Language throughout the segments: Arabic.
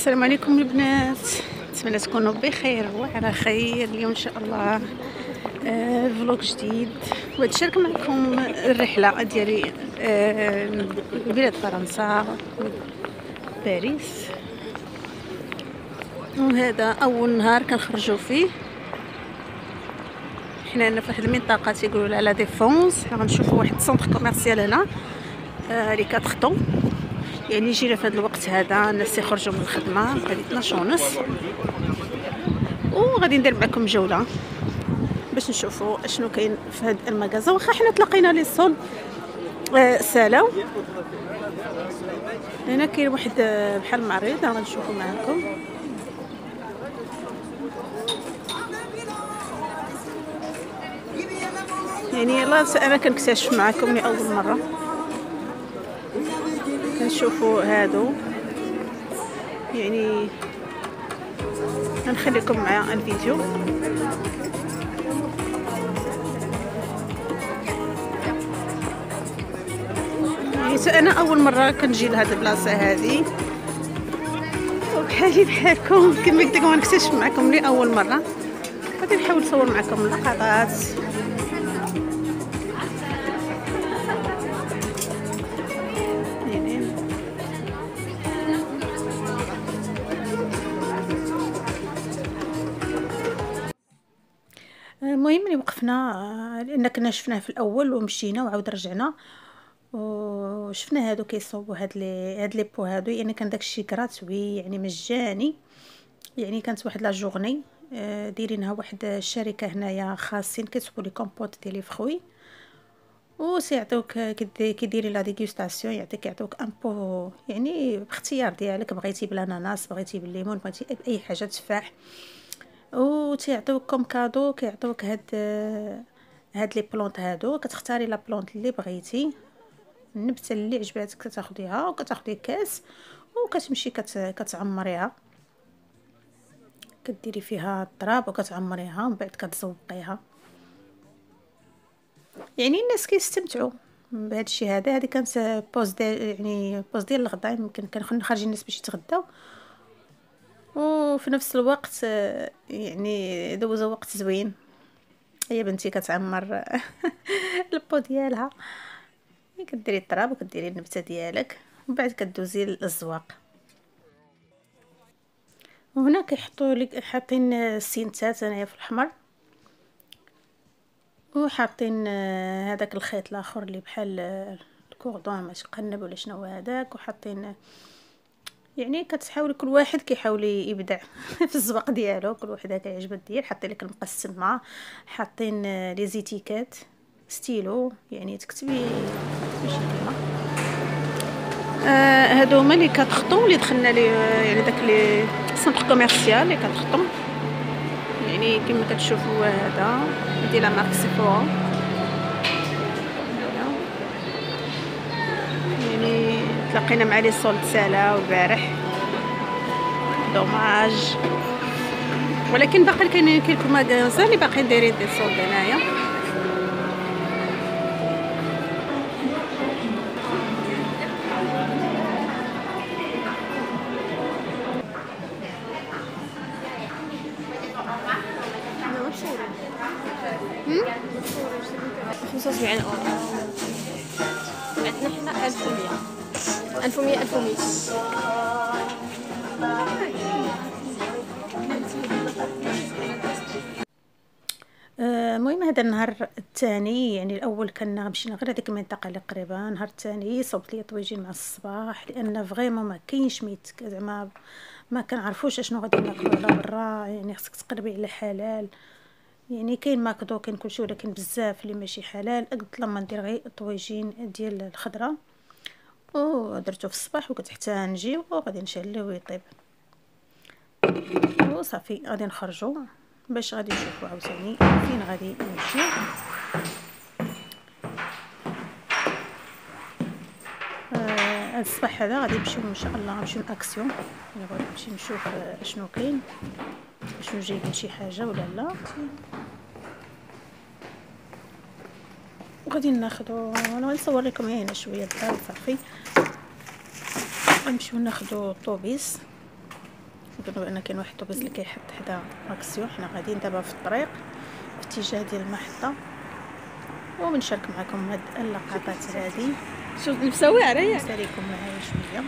السلام عليكم البنات نتمنى تكونوا بخير وعلى خير اليوم إن شاء الله. آه vlog جديد. ونتشارك معكم الرحلة ديالي آه بلاد فرنسا باريس. وهذا أول نهار كنخرجوا فيه. حنا هنا في واحد المنطقة تيقولوا لها La Défense. غنشوفوا واحد ال centre commercial هنا. آه لي 4 طون يعني جينا في هذا الوقت هذا الناس يخرجوا من الخدمة هذه 12 ونص. وغادي ندير معكم جولة باش نشوفوا أشنو كاين في هذا المغازة. واخا حنا تلاقينا لي صول آه سالاو هنا كاين واحد آه، بحال معرض غنشوفوا معكم يعني لا أنا كنكتشف معكم لاول مرة. كنشوفوا هادو. يعني نخليكم مع الفيديو. يعني أنا أول مرة كنجي لهاد البلاصة هذه وبحالي بحالكم كما قلت لكم نكتشف معكم لاول مرة. غادي نحاول نصور معكم اللقطات المهم اللي وقفنا آه، لأن كنا شفناه في الأول ومشينا وعاود رجعنا. وشفنا هادو كيصوبوا هاد لي هاد لي بو هادو يعني كان داكشي غراتوي يعني مجاني. يعني كانت واحد la journée آه، دايرينها واحد الشركة هنايا خاصين كيصوبوا لي كومبوت ديال لي فخوي. وسيعطيوك كيديري la dégustation يعطيك يعطوك un pot يعني باختيار ديالك بغيتي بالاناناس بغيتي بالليمون بغيتي باي حاجة تفاح. و تيعطيوكم cadeau كيعطيوك هاد هاد les plantes هادو. كتختاري la plante اللي بغيتي. النبتة اللي عجباتك كتاخديها وكتاخدي كاس وكتمشي كت... كتعمريها. كديري فيها التراب وكتعمريها ومن بعد كتزوقيها. يعني الناس كيستمتعوا بهذا الشيء هذا. هذه كانت pause déj يعني pause ديال الغدا. يمكن كنخرج الناس باش يتغداو. وفي نفس الوقت يعني دوزو وقت زوين. هي بنتي كتعمر ال pot ديالها. كديري التراب وكديري النبتة ديالك ومن بعد كدوزي للزواق وهنا كيحطوا لك حاطين السينتات انايا في الاحمر وحاطين هذاك الخيط الآخر اللي بحال الكوردون ماشي قنب ولا شنو هذاك. وحاطين يعني كتحاول كل واحد كيحاول يبدع في الزواق ديالو كل واحد كيعجبو دير حاطين لك المقسمه حاطين les étiquettes stylo يعني تكتبي شي كلمه آه هادو هما لي كتخطو اللي دخلنا لي يعني داك les centres commercial لي كتخطو يعني كما كتشوفوا هذا ديال marque Sephora تلاقينا مع les soldes سالا البارح دوماج. ولكن باقي كاينين كيلكو ماغازان اللي باقيين دايرين دي سولد هنايا خمسة وسبعين أورو. عندنا حنا ألف ومية. ألف ومية ألف ومية. المهم هذا النهار الثاني يعني الأول كنا مشينا غير هذيك المنطقة اللي قريبة. النهار الثاني صوبت لي طويجين مع الصباح لأن vraiment ما كاينش ميت. زعما ما كنعرفوش أشنو غادي ناكلو على برا يعني خصك تقربي على حلال. يعني كاين ماكدو كاين كلشي ولكن بزاف اللي ماشي حلال. قلت لما ندير غير طويجين ديال الخضرة. ودرتو في الصباح وقلت حتى نجيو وغادي نشعلوه ويطيب وصافي غادي نخرجوا باش غادي نشوفوا عاوتاني فين غادي نمشيو آه الصباح هذا غادي نمشيو إن شاء الله نمشيو لاكسيون غادي نمشي نشوف شنو كاين شنو جايبين شي حاجة ولا لا. وغادي ناخدو أنا غنصور لكم هنا شوية الدار صافي نمشيو ناخدو الطوبيس نظنوا بان كاين واحد الطوبيس اللي كيحط حدا أكسيون. حنا غاديين دابا في الطريق في اتجاه ديال المحطة. وبنشارك معكم هاد اللقطات هذه شوف نفسها واعرة نساليكم معايا شوية.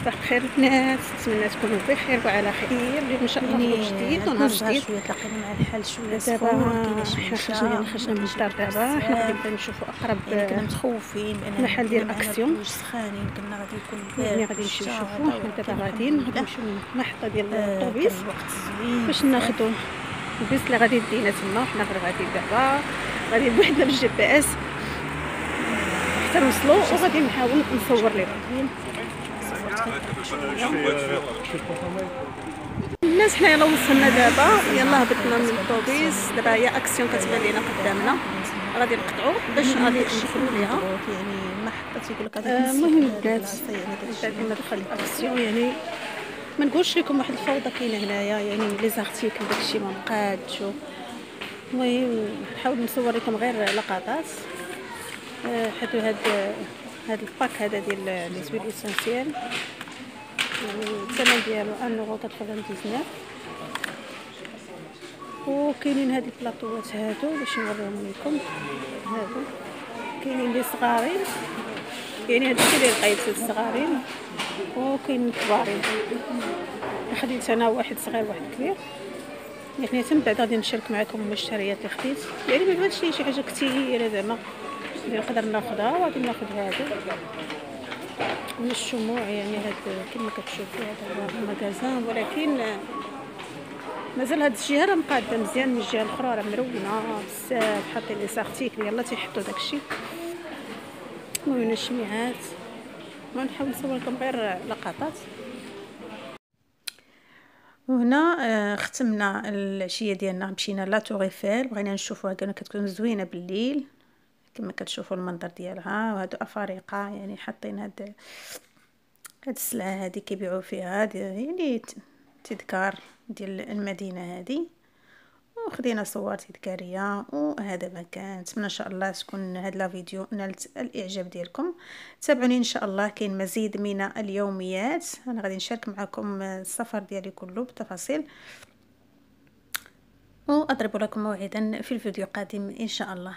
صباح الخير الناس نتمنى تكونوا بخير وعلى خير. اليوم إن شاء الله خروج جديد ونهار جديد. شوية تلاقينا مع الحال شوية دابا حنا خرجنا خرجنا من الدار دابا. حنا غادي نبداو نشوفوا اقرب يعني كنا متخوفين بان محل ديال. الجوج سخانين كنا غادي يكون يعني بارد غادي نمشيو نشوفوا هذا، دابا غاديين نمشيو للمحطه ديال آه، الطوبيس باش. ناخذوا البيس اللي غادي يدينا تما. حنا غير غادي دابا غادي بوحدنا بال GPS. حتى نوصلوا وغادي نحاول نصور لكم. الناس حنا يلا وصلنا دابا. يلا هبطنا من الطوبيس دابا هي أكسيون كتبان لينا قدامنا. غادي نقطعوا باش غادي ندخلوا ليها يعني محطه تيقول لك آه، غادي المهم البنات يعني ما دخل الأكسيون. يعني ما نقولش لكم واحد الفوضى كاينة هنايا. يعني les articles داكشي ما مقادش المهم نحاول نصور لكم غير لقطات. آه، حيت هاد هاد ال pack هذا ديال les huiles essentielles. يعني الثمن ديالو 1.99 وكاينين هاد البلاطوات هادو باش نوريهم لكم. هادو. كاينين لي صغارين. يعني هاد الشيء اللي لقيت الصغارين؟ وكاين كبارين. خديت أنا واحد صغير واحد كبير. يعني تم بعد غادي نشارك معكم المشتريات اللي خديت يعني ما بغيتش شي حاجة كثيره زعما نقدر ناخذها وغادي ناخذ هادو. من الشموع يعني هاد كما كتشوفوا هذا هو ال magasin ولكن مازال هاد الجهه راه مقادة مزيان من الجهة الأخرى راه مرونه بزاف. حاطين les articles يلا تيحطوا داكشي. المهم الشميعات. ونحاول نصور لكم غير لقطات. وهنا آه، ختمنا العشيه ديالنا. مشينا la tour Eiffel. بغينا نشوفوها كانت كتكون زوينة بالليل. كما كتشوفوا المنظر ديالها وهادو أفارقة يعني حاطين هاد هاد السلعة هادي كيبيعوا فيها هاد يعني تذكار ديال المدينة هادي. وخدينا صور تذكارية وهذا ما كان. نتمنى إن شاء الله تكون هاد لا فيديو نالت الإعجاب ديالكم. تابعوني إن شاء الله كاين مزيد من اليوميات. أنا غادي نشارك معكم السفر ديالي كله بالتفاصيل. وأضرب لكم موعدا في الفيديو القادم إن شاء الله.